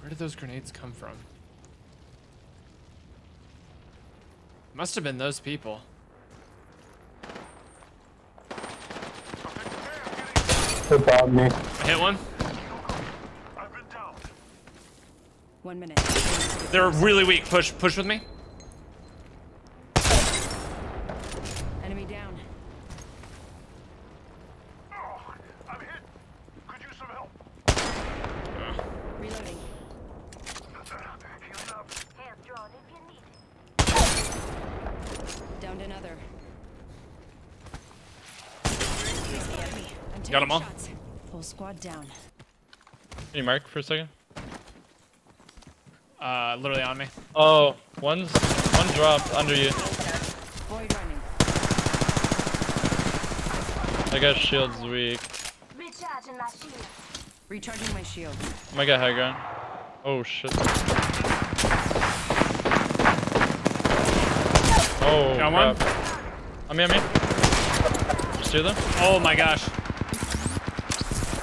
Where did those grenades come from? Must have been those people. About me. I hit one. One minute. They're really weak. Push, push with me. Enemy down. Reloading. Downed another. Here's the enemy. I'm Got 'em taking all? shots. Full squad down. Can you mark for a second? Uh, literally on me. Oh, one's one dropped under you. I got shield's weak. Recharging my shield. Recharging my shield. I might get high ground. Oh shit. Oh Got one? On me, on me. Just two of them. Oh my gosh.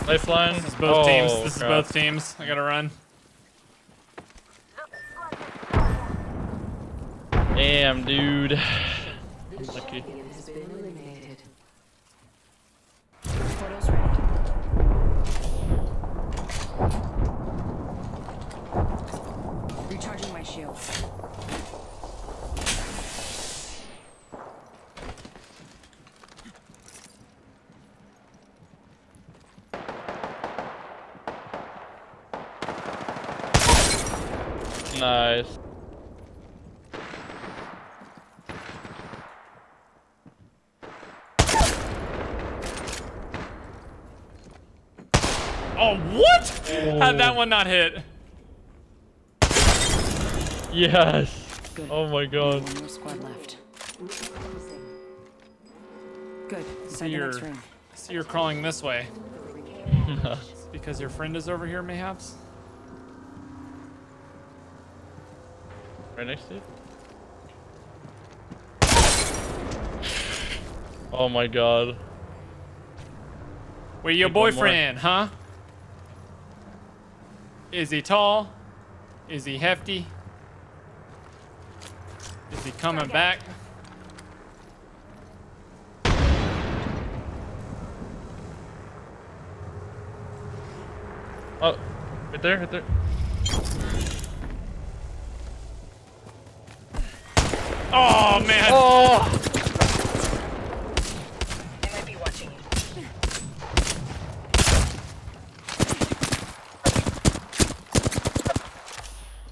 Lifeline. This is both oh, teams. This is both teams. I gotta run. Damn, dude. Lucky. Portal's ready. Recharging my shields. Nice. Oh, what? How'd that one not hit? Yes. Good. Oh my god. One more squad left. Good. See Inside the next ring. see you're crawling this way. because your friend is over here, mayhaps? Right next to you. Oh my god. Where your Take boyfriend, huh? Is he tall? Is he hefty? Is he coming back? Oh, right there, right there. Oh man! Oh! They might be watching you.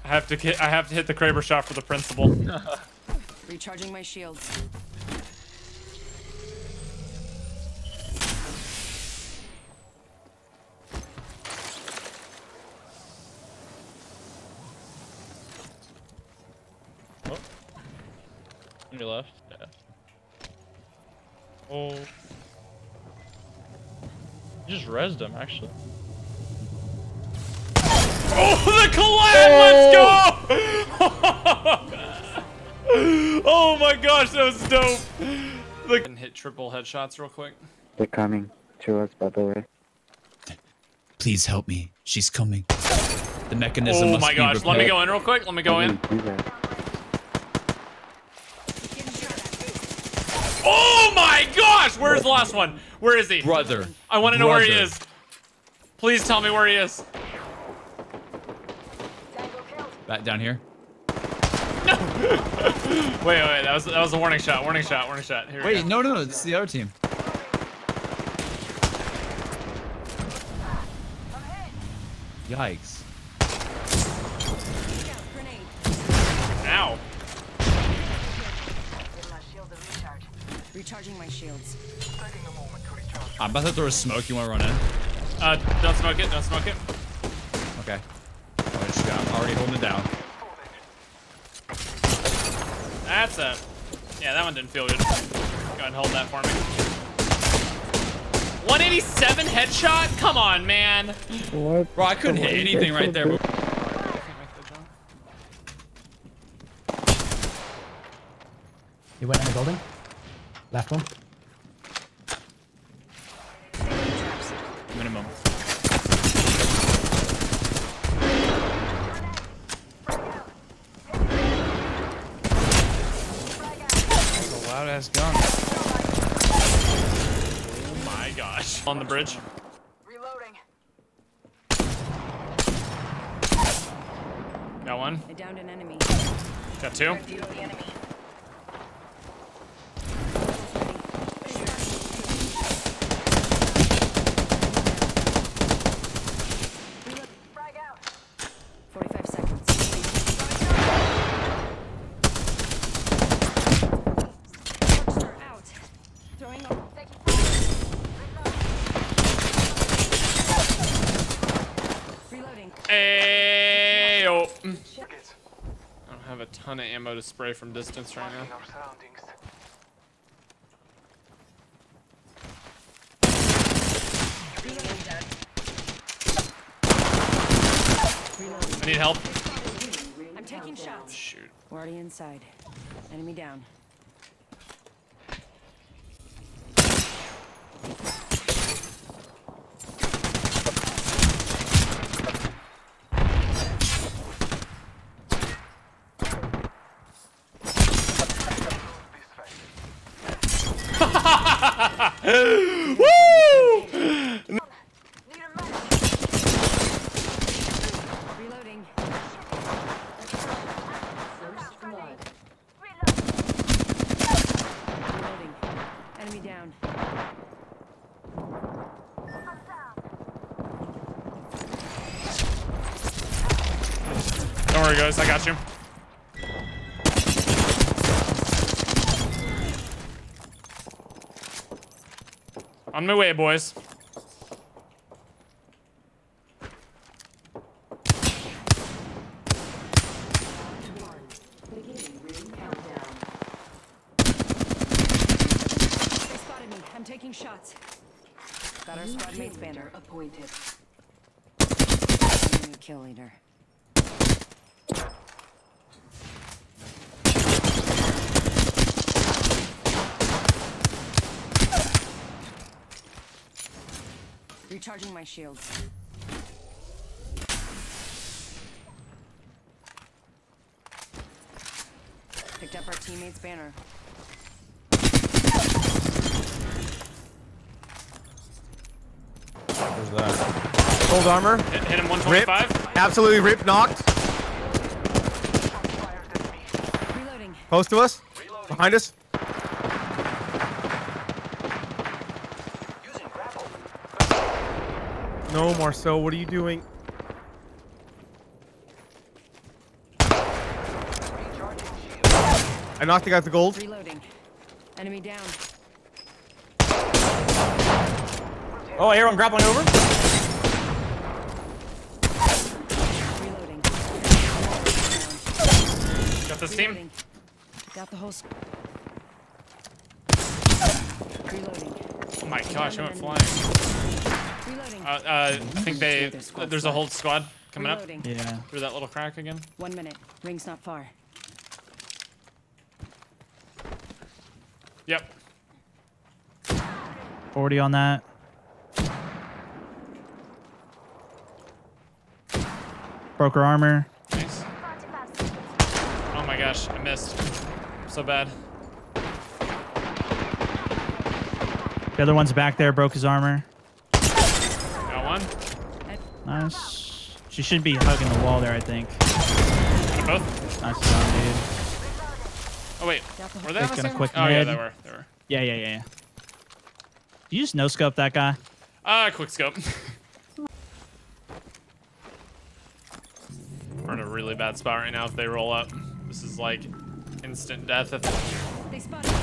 I have to hit. I have to hit the Kraber shot for the principle. Recharging my shields. On your left, yeah. Oh. You just rezzed him, actually. Oh, the collab! Let's go! oh my gosh, that was dope. The and hit triple headshots real quick. They're coming to us, by the way. Please help me. She's coming. The mechanism Oh must my be gosh, let me go in real quick. Let me go How do in. you do that? Oh my gosh, where's the last one? Where is he? Brother. I want to know where he is. Please tell me where he is. Back down here. Wait, wait, wait, that was that was a warning shot. Warning shot. Warning shot. Here Wait, no, no, no. This is the other team. Yikes. Ow. Give my shield a recharge. Recharging my shields. I'm about to throw a smoke. You want to run in? Uh, don't smoke it. Don't smoke it. Okay. Oh, I just got- I'm already holding it down. That's a. Yeah, that one didn't feel good. Go ahead and hold that for me. 187 headshot? Come on, man. What? Bro, I couldn't hit anything right there. good? Can't make the jump. He went in the building. Left one. Minimum. That's a loud ass gun. Oh my gosh. On the bridge. Reloading. Got one. I downed an enemy. Got two. Have a ton of ammo to spray from distance right now. I need help. I'm taking shots. Shoot. We're already inside. Enemy down. Woo! Need a medic. Reloading. Reloading. Enemy down. Don't worry, guys. I got you. On my way, boys. They spotted me. I'm taking shots. Got our squad mate's banner. Appointed. New kill leader. Recharging my shields. Picked up our teammate's banner. Where's that? Gold armor. Hit, hit him Rip. 125. Absolutely rip knocked. Reloading. Close to us. Behind us. No, Marcel, what are you doing? I knocked the guy with the gold. Reloading. Enemy down. Oh, everyone grappling over. Reloading. Got this team. Got the whole. s- Reloading. Oh my gosh, I went flying. Reloading. Uh, uh, I think they. There's a whole squad coming up Yeah. through that little crack again. One minute. Ring's not far. Yep. 40 on that. Broker armor. Nice. Oh my gosh, I missed. So bad. The other one's back there, broke his armor. Got one. Nice. She should be hugging the wall there, I think. Got both. Nice job, dude. Oh wait, were they on the same? quick oh yeah, they were. They were. Yeah, yeah, yeah, yeah. You just no scope that guy. Ah, quick scope. We're in a really bad spot right now if they roll up. This is like instant death. If They spotted me.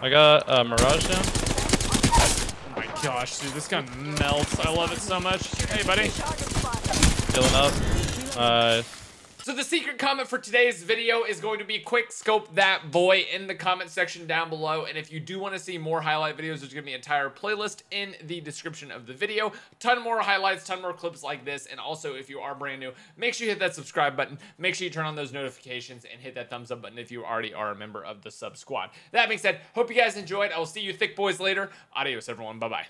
I got uh, Mirage down. oh my gosh, dude, this gun melts. I love it so much. Hey, buddy. Filling up. Uh, So the secret comment for today's video is going to be quick scope that boy in the comment section down below. And if you do want to see more highlight videos, there's going to be an entire playlist in the description of the video. Ton more highlights, ton more clips like this. And also, if you are brand new, make sure you hit that subscribe button. Make sure you turn on those notifications and hit that thumbs up button if you already are a member of the sub squad. That being said, hope you guys enjoyed. I will see you thick boys later. Adios, everyone. Bye-bye.